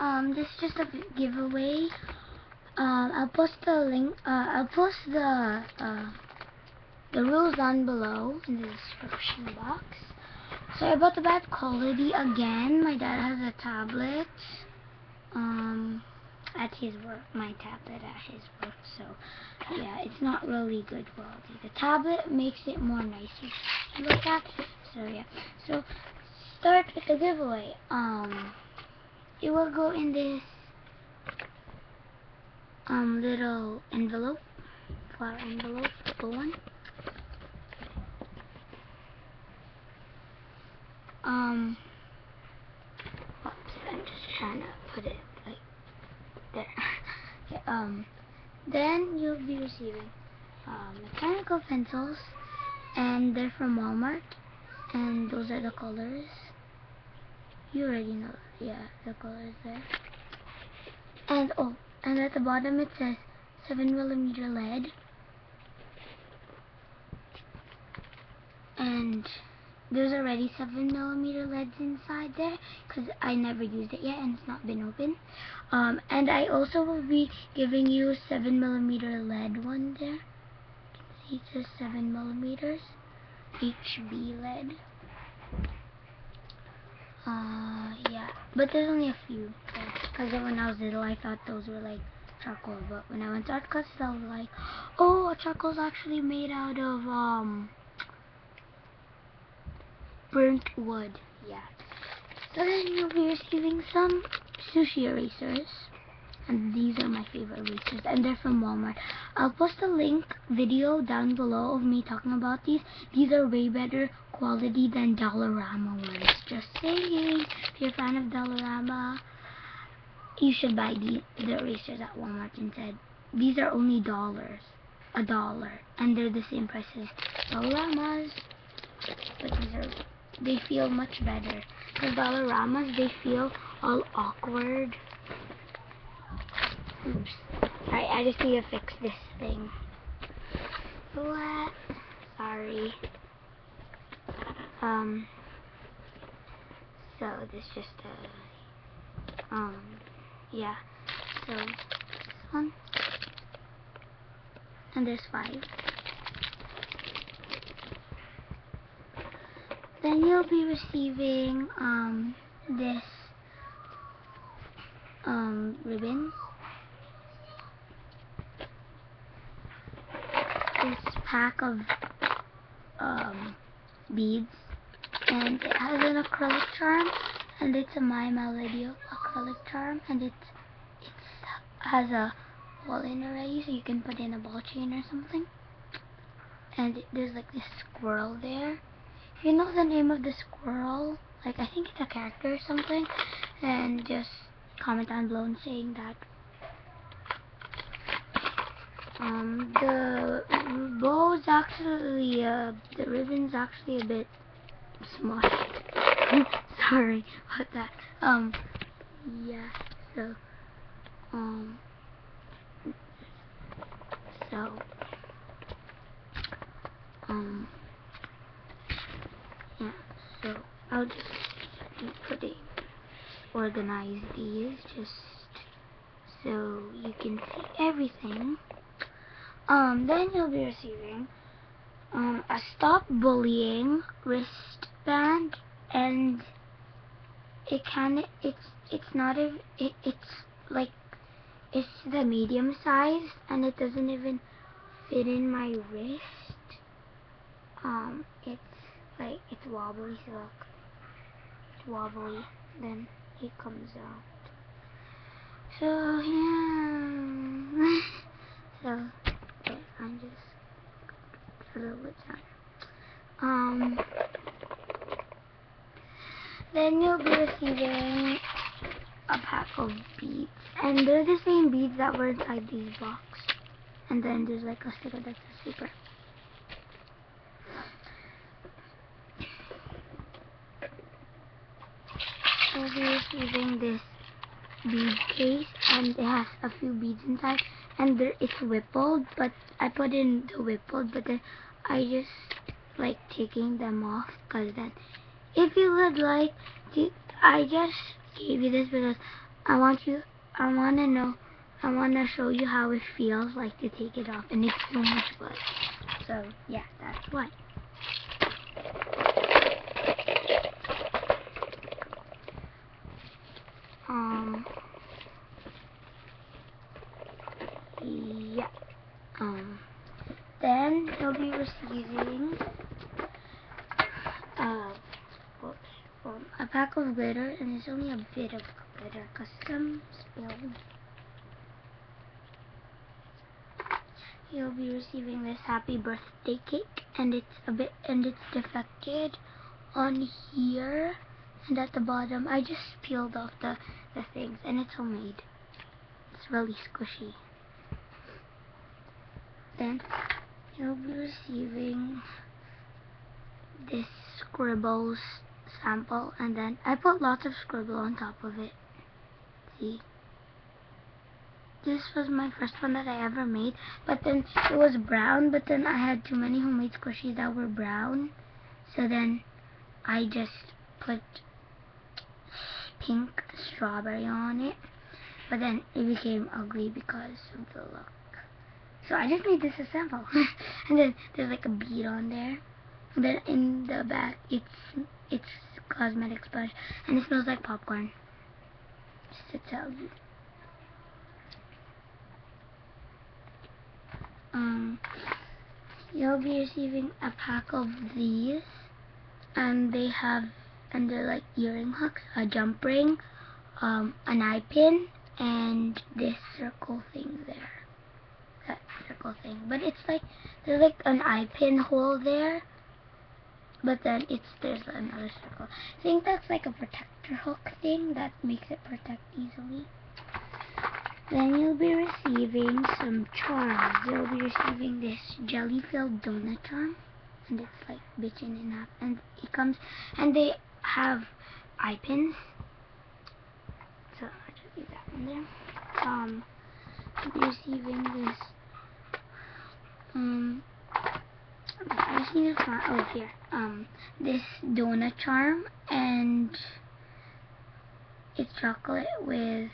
Um, this is just a giveaway. Um, I'll post the link. Uh, I'll post the uh, the rules down below in the description box. Sorry about the bad quality again. My dad has a tablet. Um, at his work, my tablet at his work. So, yeah, it's not really good quality. The tablet makes it more nicer to look at. So, yeah. So, start with the giveaway. Um, it will go in this um little envelope, flower envelope, the one. Um, oops, I'm just trying to put it like there. okay, um, then you'll be receiving um, mechanical pencils, and they're from Walmart, and those are the colors. You already know, yeah, the color is there. And oh, and at the bottom it says 7 millimeter lead. And there's already 7 millimeter leads inside there because I never used it yet and it's not been open. Um, and I also will be giving you 7 millimeter lead one there. You can see it says 7 millimeters. HB lead. Uh, yeah. But there's only a few. Because when I was little, I thought those were like charcoal. But when I went to art classes, I was like, oh, charcoal's actually made out of, um, burnt wood. Yeah. So then you'll be receiving some sushi erasers. And these are my favorite erasers. And they're from Walmart. I'll post a link video down below of me talking about these. These are way better quality than Dollarama ones. Just saying. If you're a fan of Dollarama, you should buy the, the erasers at Walmart instead. These are only dollars. A dollar. And they're the same price as Dollaramas. But these are they feel much better. The Dollaramas, they feel all awkward. Oops. Alright, I just need to fix this thing. What? Sorry. Um, so this just, uh, um, yeah. So, this one. And there's five. then you'll be receiving um, this um, ribbon. This pack of um, beads. And it has an acrylic charm. And it's a My Melody acrylic charm. And it it has a ball in already. So you can put in a ball chain or something. And there's like this squirrel there you know the name of the squirrel, like I think it's a character or something, and just comment down below and saying that. Um, the bow's actually, uh, the ribbon's actually a bit smushed. Sorry about that. Um, yeah, so, um, so, um, yeah, so I'll just keep putting organize these just so you can see everything. Um, then you'll be receiving um, a stop bullying wristband and it can it's it's not a it, it's like it's the medium size and it doesn't even fit in my wrist. Um it's like it's wobbly so look it's wobbly then it comes out. So yeah so okay, I'm just a little bit down um then you'll be receiving a pack of beads. And they're the same beads that were inside these box. And then there's like a sticker that's a super. Will be receiving this bead case and it has a few beads inside. And there it's whippled but I put in the whippled but then I just like taking them off because then if you would like to I just gave you this because I want you, I want to know, I want to show you how it feels like to take it off, and it's so much fun. So, yeah, that's why. Um, yeah, um, then you'll be receiving, uh, whoops, um, a pack of glitter, and it's only a bit of glitter, because some spilled. You'll be receiving this happy birthday cake, and it's a bit, and it's defected on here and at the bottom. I just peeled off the, the things, and it's homemade. It's really squishy. Then you'll be receiving this scribbles sample, and then I put lots of scribble on top of it. See? This was my first one that I ever made, but then it was brown, but then I had too many homemade squishies that were brown, so then I just put pink strawberry on it, but then it became ugly because of the look. So I just made this a sample, and then there's like a bead on there. Then in the back, it's it's cosmetic sponge, and it smells like popcorn. Just to tell you. Um, you'll be receiving a pack of these, and they have and they're like earring hooks, a jump ring, um, an eye pin, and this circle thing there. That circle thing. But it's like, there's like an eye pin hole there. But then it's, there's another circle. I think that's like a protector hook thing that makes it protect easily. Then you'll be receiving some charms. You'll be receiving this jelly-filled donut charm. And it's like bitchin' in half. And it comes, and they have eye pins. So I'll just leave that one there. Um, receiving this. Um, I just need to find. Oh, here. Um, this donut charm and it's chocolate with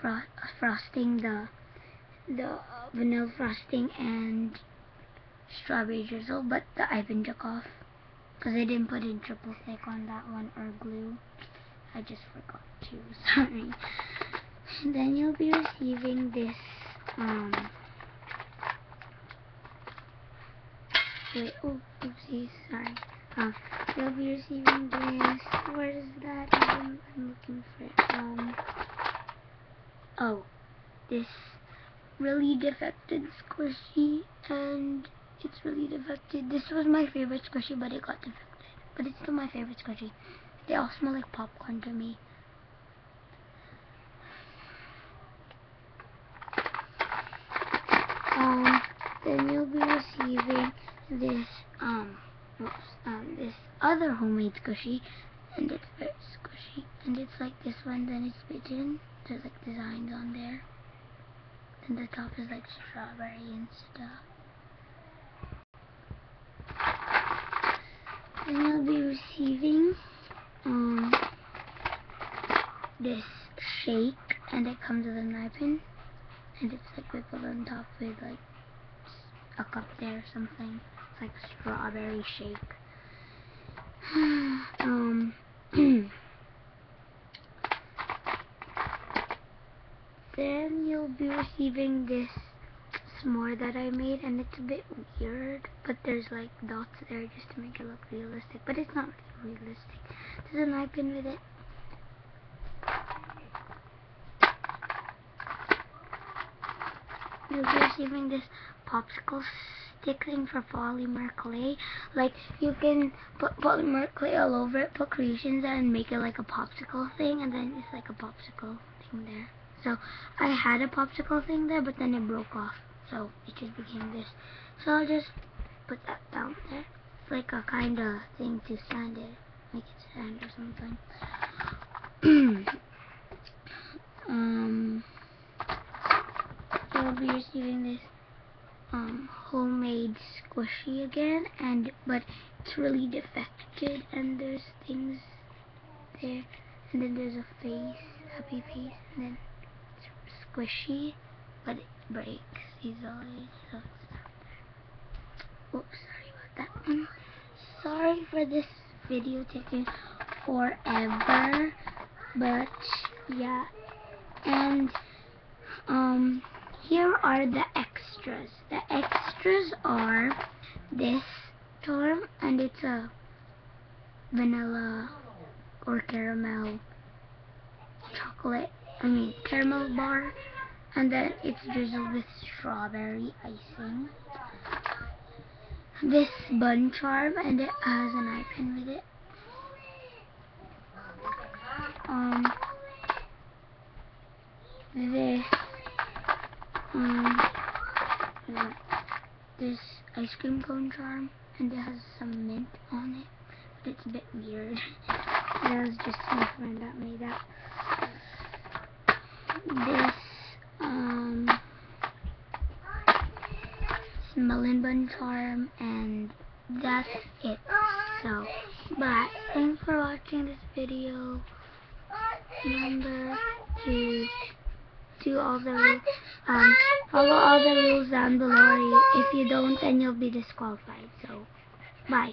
fro frosting the the vanilla frosting and strawberry drizzle, but the pin took off. Because I didn't put in triple thick on that one or glue. I just forgot to. Sorry. then you'll be receiving this, um, wait, oh, oopsies, sorry. Um, you'll be receiving this, where is that? I'm, I'm looking for it. Um, oh, this really defected squishy and it's really defected. This was my favorite squishy, but it got defected. But it's still my favorite squishy. They all smell like popcorn to me. Um, then you'll be receiving this, um, um, this other homemade squishy, and it's very squishy, and it's like this one, then it's pigeon, there's like designs on there, and the top is like strawberry and stuff. and you'll be receiving um, this shake and it comes with a napkin and it's like wippled on top with like a cup there or something like strawberry shake. Um then you'll be receiving this s'more that I made and it's a bit weird but there's like dots there just to make it look realistic but it's not really realistic. There's a knife in with it? You'll be receiving this popsicle thing for polymer clay like you can put polymer clay all over it put creations and make it like a popsicle thing and then it's like a popsicle thing there so I had a popsicle thing there but then it broke off so it just became this. So I'll just put that down there. It's like a kind of thing to sand it, make it sand or something. um, you'll be receiving this um, homemade squishy again, and but it's really defected, and there's things there, and then there's a face happy face, and then it's squishy, but it breaks easily. So Oops, sorry about that one. Sorry for this video taking forever, but yeah, and um, here are the extras. The extras are this charm, and it's a vanilla or caramel chocolate, I mean caramel bar, and then it's drizzled with strawberry icing. This bun charm, and it has an eye pin with it. Um, this, um, this ice cream cone charm, and it has some mint on it. But it's a bit weird. that was just my friend that made that. This, um, melon bun charm, and that's it. So, but thanks for watching this video. Remember to do all the um, follow all the rules down below. If you don't, then you'll be disqualified. So, bye.